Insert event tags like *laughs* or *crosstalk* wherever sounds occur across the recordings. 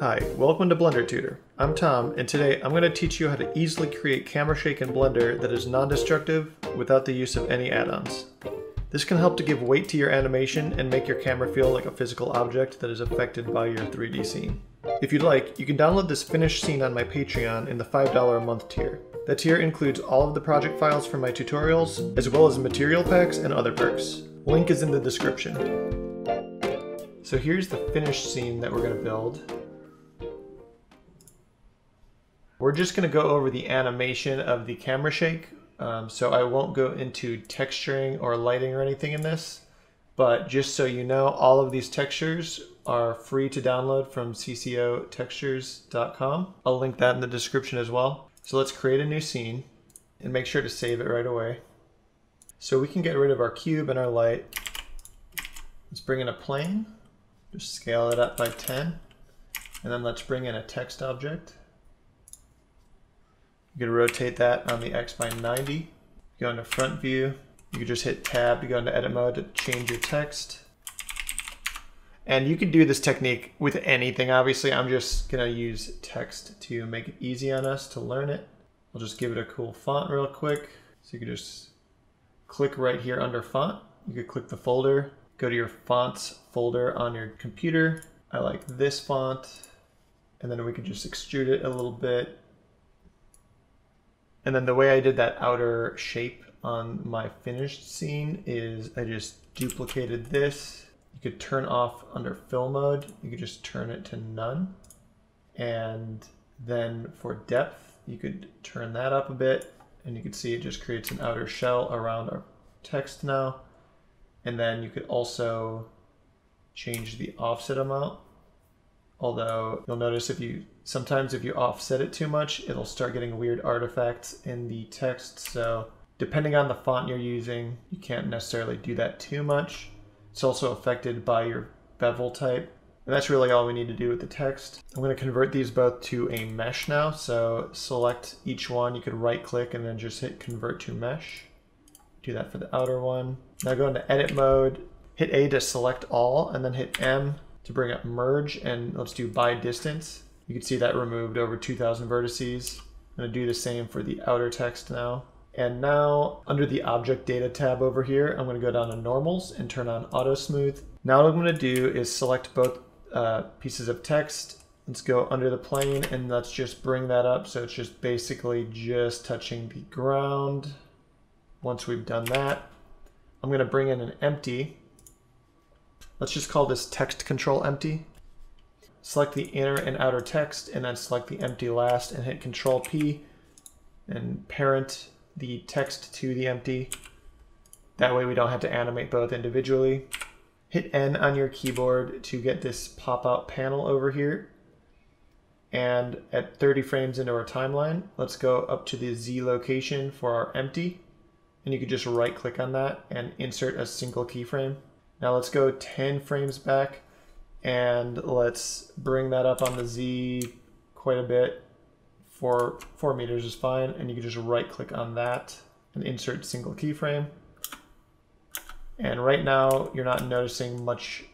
Hi, welcome to Blender Tutor. I'm Tom, and today I'm going to teach you how to easily create camera shake in Blender that is non-destructive without the use of any add-ons. This can help to give weight to your animation and make your camera feel like a physical object that is affected by your 3D scene. If you'd like, you can download this finished scene on my Patreon in the $5 a month tier. That tier includes all of the project files from my tutorials, as well as material packs and other perks. Link is in the description. So here's the finished scene that we're going to build. We're just going to go over the animation of the camera shake, um, so I won't go into texturing or lighting or anything in this. But just so you know, all of these textures are free to download from cc0textures.com. I'll link that in the description as well. So let's create a new scene and make sure to save it right away. So we can get rid of our cube and our light. Let's bring in a plane, just scale it up by 10. And then let's bring in a text object. You can rotate that on the X by 90. Go into front view. You can just hit tab to go into edit mode to change your text. And you can do this technique with anything. Obviously, I'm just gonna use text to make it easy on us to learn it. I'll just give it a cool font real quick. So you can just click right here under font. You could click the folder, go to your fonts folder on your computer. I like this font. And then we can just extrude it a little bit. And then the way I did that outer shape on my finished scene is I just duplicated this you could turn off under fill mode. You could just turn it to none. And then for depth, you could turn that up a bit and you can see it just creates an outer shell around our text now. And then you could also change the offset amount. Although you'll notice if you sometimes if you offset it too much, it'll start getting weird artifacts in the text. So depending on the font you're using, you can't necessarily do that too much. It's also affected by your bevel type. And that's really all we need to do with the text. I'm going to convert these both to a mesh now. So select each one. You could right click and then just hit convert to mesh. Do that for the outer one. Now go into edit mode, hit A to select all, and then hit M to bring up merge. And let's do by distance. You can see that removed over 2000 vertices. I'm to do the same for the outer text now. And now under the object data tab over here, I'm to go down to normals and turn on auto smooth. Now what I'm to do is select both uh, pieces of text. Let's go under the plane and let's just bring that up. So it's just basically just touching the ground. Once we've done that, I'm to bring in an empty. Let's just call this text control empty. Select the inner and outer text and then select the empty last and hit control P and parent the text to the empty. That way we don't have to animate both individually. Hit N on your keyboard to get this pop-out panel over here. And at 30 frames into our timeline, let's go up to the Z location for our empty. And you can just right click on that and insert a single keyframe. Now let's go 10 frames back and let's bring that up on the Z quite a bit four, four meters is fine. And you can just right click on that and insert single keyframe. And right now you're not noticing much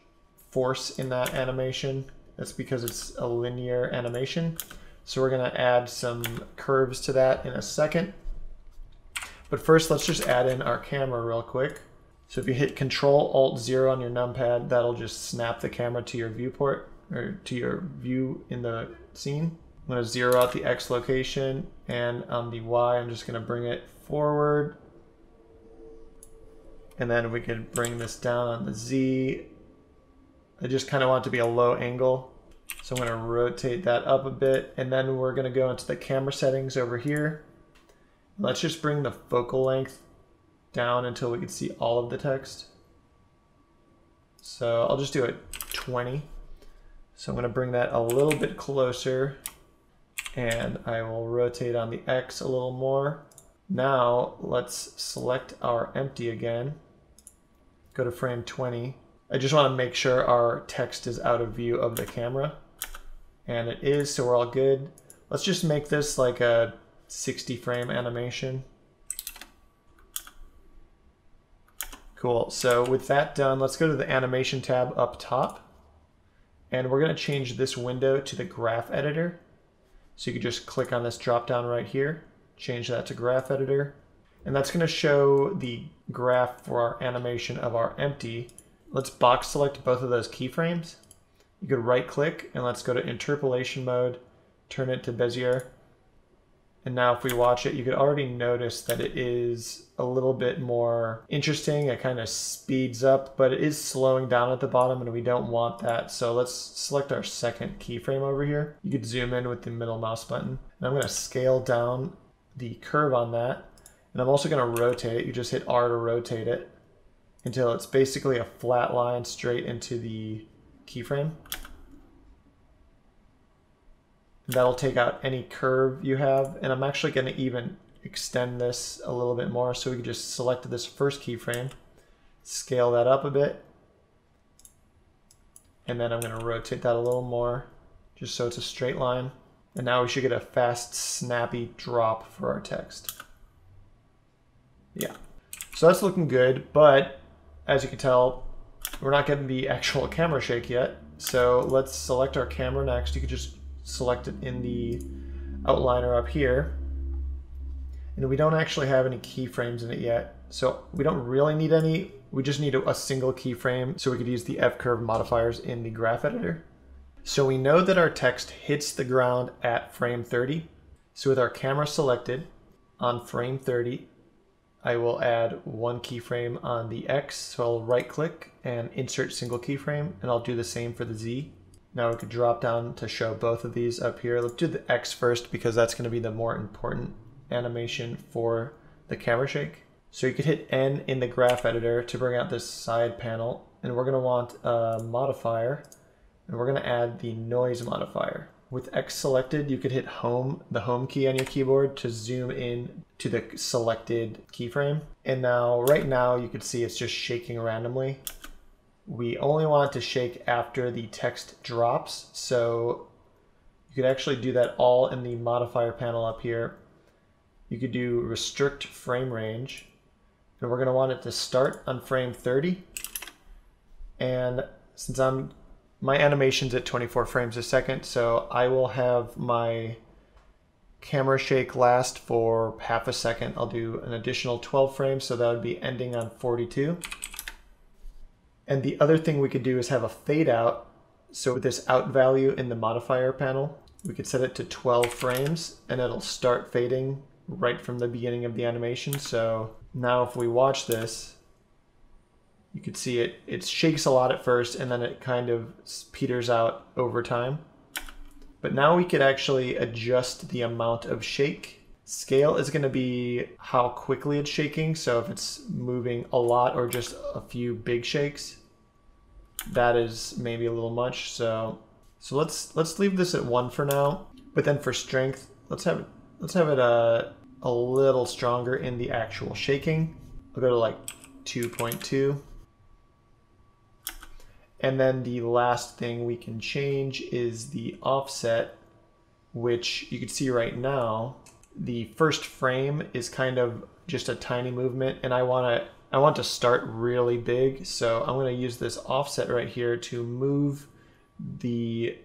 force in that animation. That's because it's a linear animation. So we're gonna add some curves to that in a second. But first, let's just add in our camera real quick. So if you hit Control Alt Zero on your numpad, that'll just snap the camera to your viewport or to your view in the scene. I'm to zero out the X location and on the Y, I'm just to bring it forward. And then we could bring this down on the Z. I just kind of want it to be a low angle. So I'm to rotate that up a bit. And then we're to go into the camera settings over here. Let's just bring the focal length down until we can see all of the text. So I'll just do it 20. So I'm going to bring that a little bit closer and I will rotate on the X a little more. Now let's select our empty again. Go to frame 20. I just want to make sure our text is out of view of the camera. And it is, so we're all good. Let's just make this like a 60 frame animation. Cool, so with that done, let's go to the animation tab up top. And we're going to change this window to the graph editor. So you can just click on this drop down right here, change that to graph editor. And that's going to show the graph for our animation of our empty. Let's box select both of those keyframes. You could right click and let's go to interpolation mode, turn it to Bezier. And now if we watch it, you could already notice that it is a little bit more interesting. It kind of speeds up, but it is slowing down at the bottom and we don't want that. So let's select our second keyframe over here. You could zoom in with the middle mouse button. And I'm gonna scale down the curve on that. And I'm also gonna rotate it. You just hit R to rotate it until it's basically a flat line straight into the keyframe. That'll take out any curve you have. And I'm actually going to even extend this a little bit more. So we can just select this first keyframe, scale that up a bit. And then I'm going to rotate that a little more just so it's a straight line. And now we should get a fast, snappy drop for our text. Yeah. So that's looking good, but as you can tell, we're not getting the *laughs* actual camera shake yet. So let's select our camera next. You could just select it in the outliner up here. And we don't actually have any keyframes in it yet. So we don't really need any. We just need a, single keyframe so we could use the F-curve modifiers in the graph editor. So we know that our text hits the ground at frame 30. So with our camera selected on frame 30, I will add one keyframe on the X. So I'll right click and insert single keyframe and I'll do the same for the Z. Now we could drop down to show both of these up here. Let's do the X first because that's going to be the more important animation for the camera shake. So you could hit N in the graph editor to bring out this side panel and we're going to want a modifier and we're going to add the noise modifier. With X selected, you could hit home, the home key on your keyboard to zoom in to the selected keyframe. And now, right now, you can see it's just shaking randomly we only want to shake after the text drops. So you could actually do that all in the modifier panel up here. You could do restrict frame range. And we're going to want it to start on frame 30. And since I'm my animation's at 24 frames a second, so I will have my camera shake last for half a second. I'll do an additional 12 frames, so that would be ending on 42. And the other thing we could do is have a fade out. So with this out value in the modifier panel, we could set it to 12 frames and it'll start fading right from the beginning of the animation. So now if we watch this, you could see it, it shakes a lot at first and then it kind of peters out over time. But now we could actually adjust the amount of shake. Scale is going to be how quickly it's shaking. So if it's moving a lot or just a few big shakes, that is maybe a little much. So so let's let's leave this at one for now. But then for strength, let's have it let's have it a uh, a little stronger in the actual shaking. I'll go to like 2.2. And then the last thing we can change is the offset, which you can see right now, the first frame is kind of just a tiny movement and I want to I want to start really big, so I'm going to use this offset right here to move the,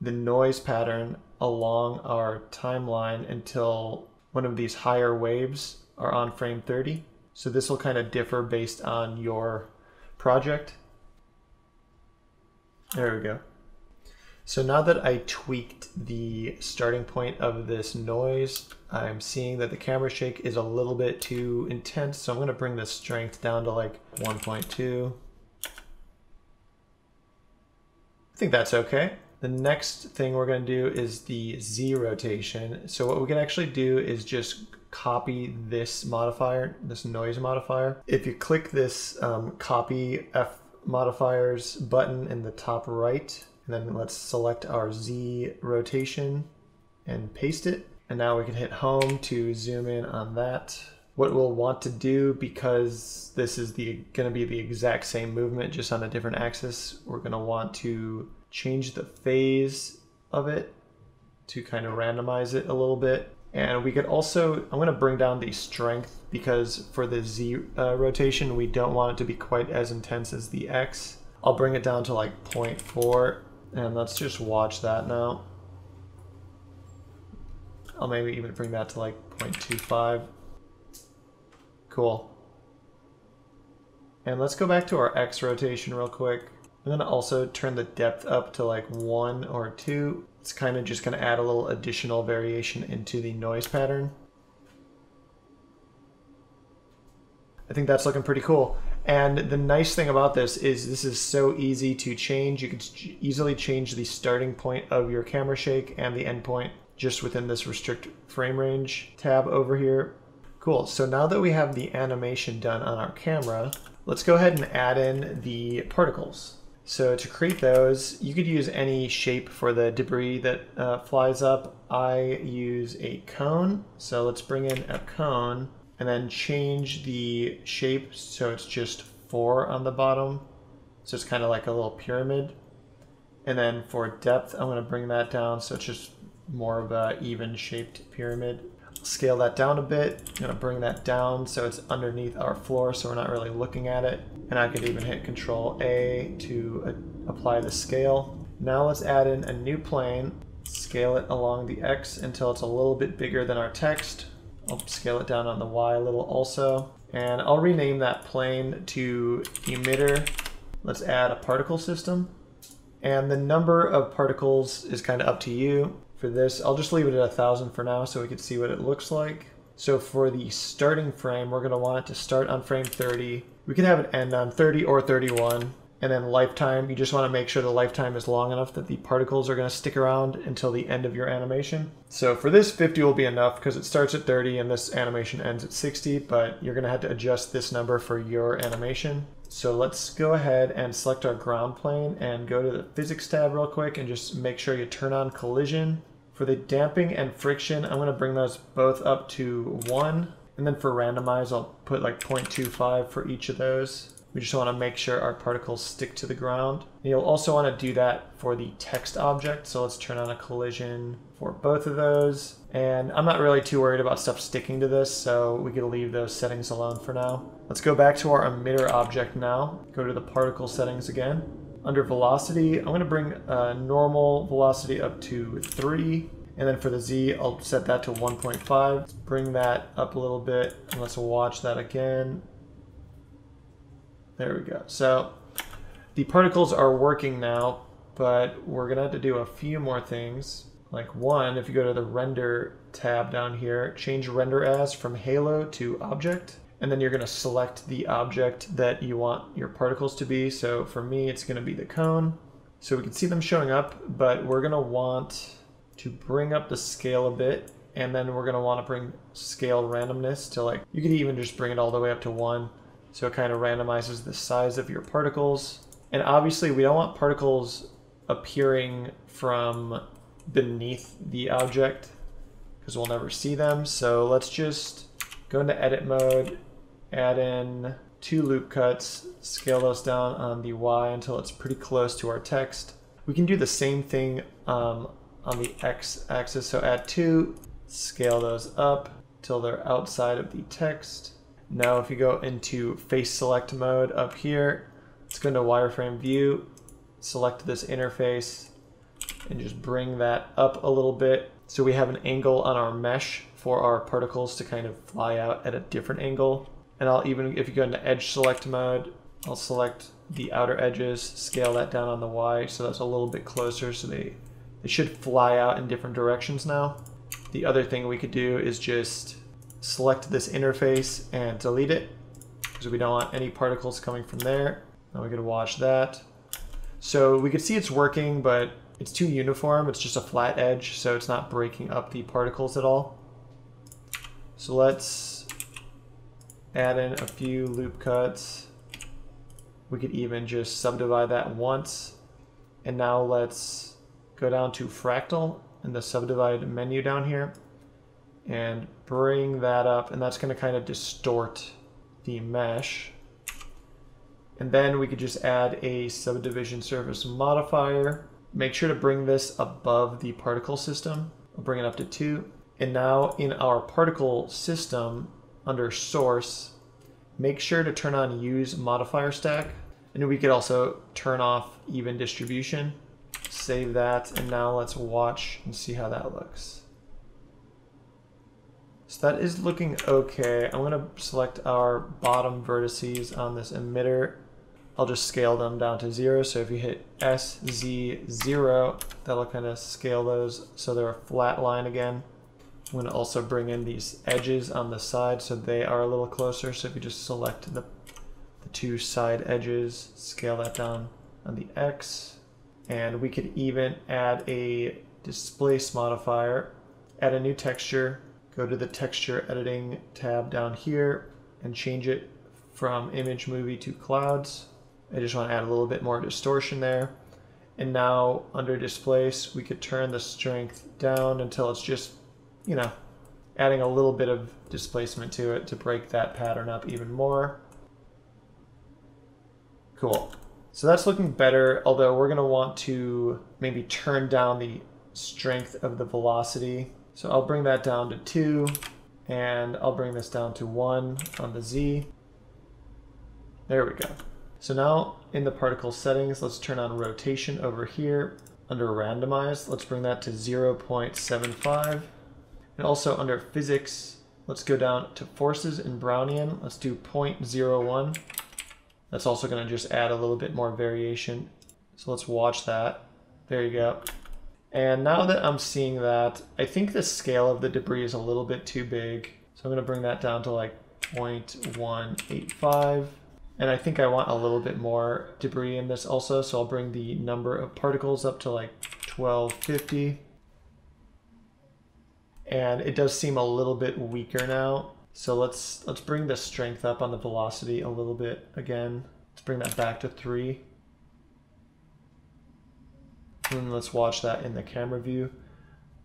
the noise pattern along our timeline until one of these higher waves are on frame 30. So this will kind of differ based on your project. There we go. So now that I tweaked the starting point of this noise, I'm seeing that the camera shake is a little bit too intense. So I'm gonna bring the strength down to like 1.2. I think that's okay. The next thing we're gonna do is the Z rotation. So what we can actually do is just copy this modifier, this noise modifier. If you click this um, copy F modifiers button in the top right, and then let's select our Z rotation and paste it. And now we can hit home to zoom in on that. What we'll want to do, because this is the going to be the exact same movement, just on a different axis, we're going to want to change the phase of it to kind of randomize it a little bit. And we could also, I'm going to bring down the strength because for the Z uh, rotation, we don't want it to be quite as intense as the X. I'll bring it down to like 0.4 and let's just watch that now. I'll maybe even bring that to like 0.25. Cool. And let's go back to our X rotation real quick. I'm gonna also turn the depth up to like one or two. It's kind of just gonna add a little additional variation into the noise pattern. I think that's looking pretty cool. And the nice thing about this is this is so easy to change. You can easily change the starting point of your camera shake and the end point just within this restrict frame range tab over here. Cool, so now that we have the animation done on our camera, let's go ahead and add in the particles. So to create those, you could use any shape for the debris that uh, flies up. I use a cone, so let's bring in a cone and then change the shape so it's just four on the bottom. So it's kind of like a little pyramid. And then for depth, I'm to bring that down so it's just more of a even shaped pyramid. Scale that down a bit. I'm to bring that down so it's underneath our floor so we're not really looking at it. And I could even hit Control A to uh, apply the scale. Now let's add in a new plane. Scale it along the X until it's a little bit bigger than our text. I'll scale it down on the Y a little also. And I'll rename that plane to emitter. Let's add a particle system. And the number of particles is kind of up to you for this. I'll just leave it at a thousand for now so we can see what it looks like. So for the starting frame, we're gonna want it to start on frame 30. We can have it end on 30 or 31. And then lifetime, you just want to make sure the lifetime is long enough that the particles are going to stick around until the end of your animation. So for this, 50 will be enough because it starts at 30 and this animation ends at 60, but you're going to have to adjust this number for your animation. So let's go ahead and select our ground plane and go to the physics tab real quick and just make sure you turn on collision. For the damping and friction, I'm going to bring those both up to 1. And then for randomize, I'll put like 0.25 for each of those. We just want to make sure our particles stick to the ground. And you'll also want to do that for the text object. So let's turn on a collision for both of those. And I'm not really too worried about stuff sticking to this, so we can leave those settings alone for now. Let's go back to our emitter object now. Go to the particle settings again. Under velocity, I'm going to bring a normal velocity up to 3. And then for the Z, I'll set that to 1.5. Bring that up a little bit, and let's watch that again. There we go. So the particles are working now, but we're to have to do a few more things. Like one, if you go to the render tab down here, change render as from halo to object. And then you're to select the object that you want your particles to be. So for me, it's to be the cone. So we can see them showing up, but we're to want to bring up the scale a bit. And then we're going to want to bring scale randomness to like, you could even just bring it all the way up to one. So it kind of randomizes the size of your particles. And obviously we don't want particles appearing from beneath the object because we'll never see them. So let's just go into edit mode, add in two loop cuts, scale those down on the Y until it's pretty close to our text. We can do the same thing um, on the X axis. So add two, scale those up till they're outside of the text. Now if you go into face select mode up here, let's go into wireframe view, select this interface, and just bring that up a little bit so we have an angle on our mesh for our particles to kind of fly out at a different angle. And I'll even, if you go into edge select mode, I'll select the outer edges, scale that down on the Y so that's a little bit closer so they, they should fly out in different directions now. The other thing we could do is just select this interface and delete it because we don't want any particles coming from there. Now we can watch that. So we can see it's working, but it's too uniform. It's just a flat edge, so it's not breaking up the particles at all. So let's add in a few loop cuts. We could even just subdivide that once. And now let's go down to fractal in the subdivide menu down here and bring that up and that's going to kind of distort the mesh. And then we could just add a subdivision surface modifier. Make sure to bring this above the particle system. I'll bring it up to two. And now in our particle system under source, make sure to turn on use modifier stack. And we could also turn off even distribution, save that, and now let's watch and see how that looks. So that is looking okay. I'm gonna select our bottom vertices on this emitter. I'll just scale them down to zero. So if you hit SZ0, that'll kind of scale those so they're a flat line again. I'm gonna also bring in these edges on the side so they are a little closer. So if you just select the, the two side edges, scale that down on the X. And we could even add a displace modifier, add a new texture, go to the texture editing tab down here and change it from image movie to clouds. I just want to add a little bit more distortion there. And now under displace, we could turn the strength down until it's just, you know, adding a little bit of displacement to it to break that pattern up even more. Cool. So that's looking better, although we're going to want to maybe turn down the strength of the velocity so I'll bring that down to 2, and I'll bring this down to 1 on the Z. There we go. So now in the particle settings, let's turn on rotation over here. Under randomize, let's bring that to 0.75. And also under physics, let's go down to forces in Brownian. Let's do 0.01. That's also going to just add a little bit more variation. So let's watch that. There you go. And now that I'm seeing that, I think the scale of the debris is a little bit too big. So I'm going to bring that down to like 0.185. And I think I want a little bit more debris in this also. So I'll bring the number of particles up to like 1250. And it does seem a little bit weaker now. So let's let's bring the strength up on the velocity a little bit again. Let's bring that back to 3. And let's watch that in the camera view.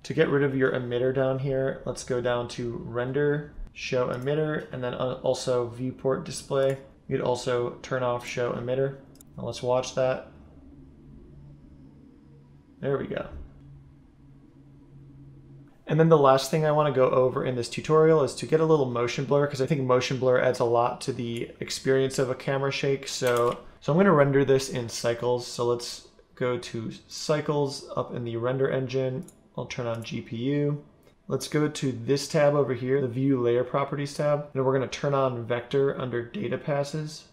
To get rid of your emitter down here, let's go down to render, show emitter, and then uh, also viewport display. You'd also turn off show emitter. Now let's watch that. There we go. And then the last thing I want to go over in this tutorial is to get a little motion blur because I think motion blur adds a lot to the experience of a camera shake. So, so I'm going to render this in cycles. So let's go to cycles up in the render engine. I'll turn on GPU. Let's go to this tab over here, the view layer properties tab, and we're going to turn on vector under data passes.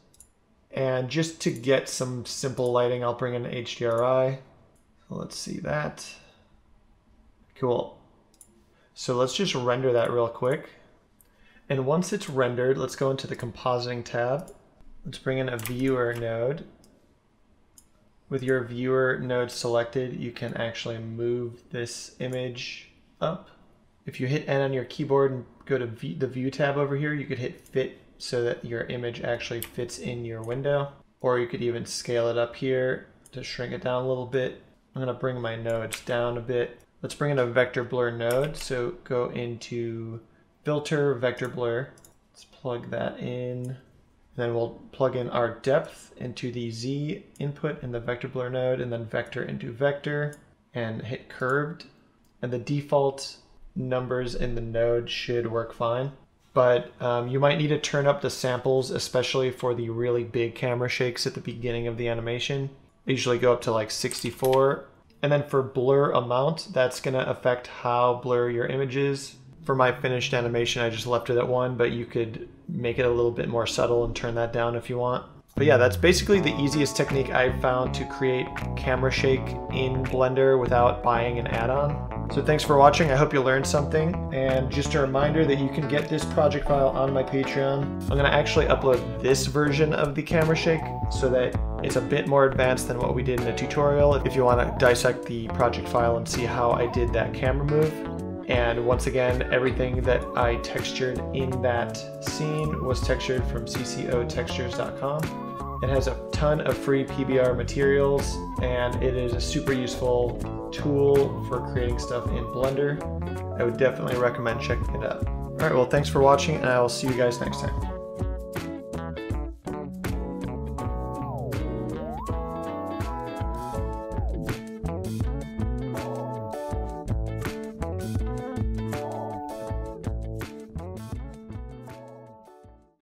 And just to get some simple lighting, I'll bring in HDRI. So let's see that. Cool. So let's just render that real quick. And once it's rendered, let's go into the compositing tab. Let's bring in a viewer node with your viewer node selected, you can actually move this image up. If you hit N on your keyboard and go to v the View tab over here, you could hit Fit so that your image actually fits in your window. Or you could even scale it up here to shrink it down a little bit. I'm to bring my nodes down a bit. Let's bring in a vector blur node. So go into Filter, Vector Blur. Let's plug that in. Then we'll plug in our depth into the Z input in the vector blur node and then vector into vector and hit curved. And the default numbers in the node should work fine. But um, you might need to turn up the samples, especially for the really big camera shakes at the beginning of the animation. They usually go up to like 64. And then for blur amount, that's gonna affect how blurry your image is for my finished animation, I just left it at one, but you could make it a little bit more subtle and turn that down if you want. But yeah, that's basically the easiest technique I've found to create camera shake in Blender without buying an add-on. So thanks for watching, I hope you learned something, and just a reminder that you can get this project file on my Patreon. I'm gonna actually upload this version of the camera shake so that it's a bit more advanced than what we did in the tutorial if you wanna dissect the project file and see how I did that camera move. And once again, everything that I textured in that scene was textured from cc0textures.com. It has a ton of free PBR materials and it is a super useful tool for creating stuff in Blender. I would definitely recommend checking it out. Alright, well thanks for watching and I will see you guys next time.